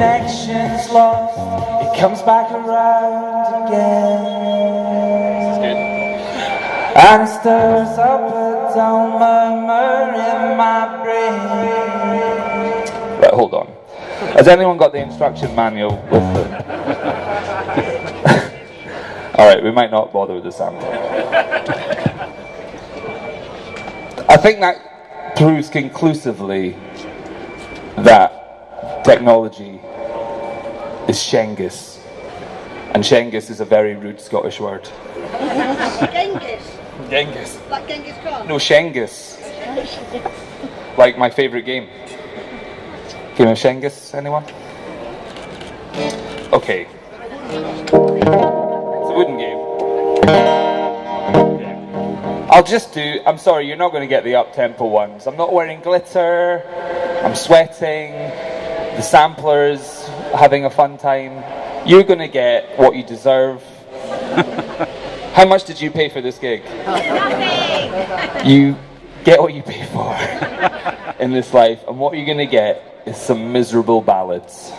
connection's lost, it comes back around again. And it stirs up a dull murmur in my brain. Right, hold on. Has anyone got the instruction manual with them? Alright, we might not bother with the sample. I think that proves conclusively that technology is Schengus. And Schengus is a very rude Scottish word. Genghis. Genghis. Like Genghis Khan. No, Schengus. Like my favourite game. Game of Schengus, anyone? Okay. It's a wooden game. I'll just do, I'm sorry, you're not going to get the up-tempo ones. I'm not wearing glitter, I'm sweating, the sampler's having a fun time. You're going to get what you deserve. How much did you pay for this gig? Nothing. You get what you pay for in this life, and what you're going to get is some miserable ballads.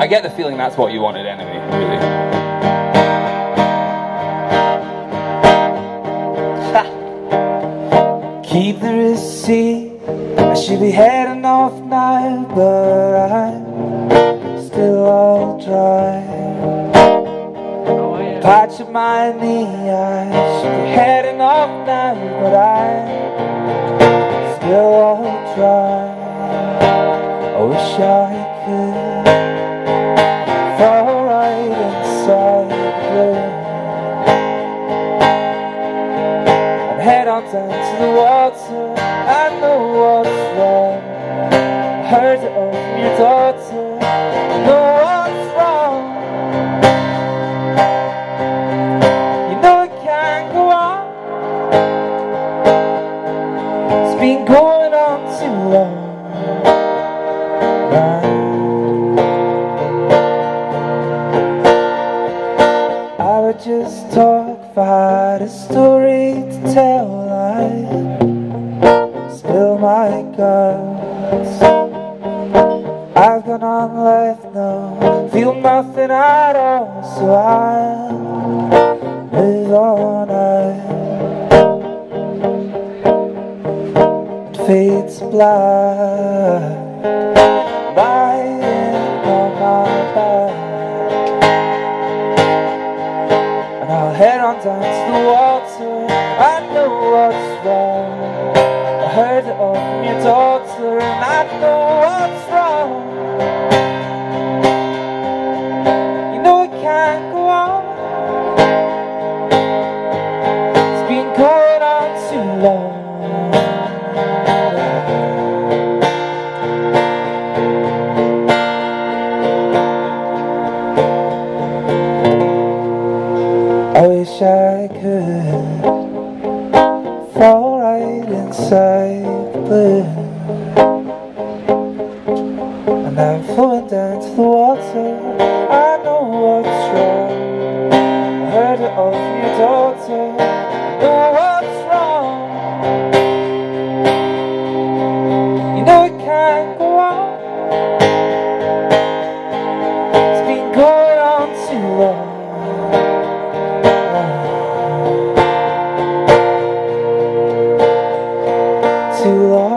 I get the feeling that's what you wanted anyway, really. Keep the receipt. I should be heading off now, but I'm still all dry. Patch of my knee. I should be heading off now, but I'm still all dry. I wish I down to the water. I know what's wrong. I heard it all from your daughter. I know what's wrong. You know it can't go on. It's been going on too long. I would just talk if I had a story to tell. I've gone on life now, feel nothing at all, so I'll move on. I fade to black, long I wish I could fall right inside the too long.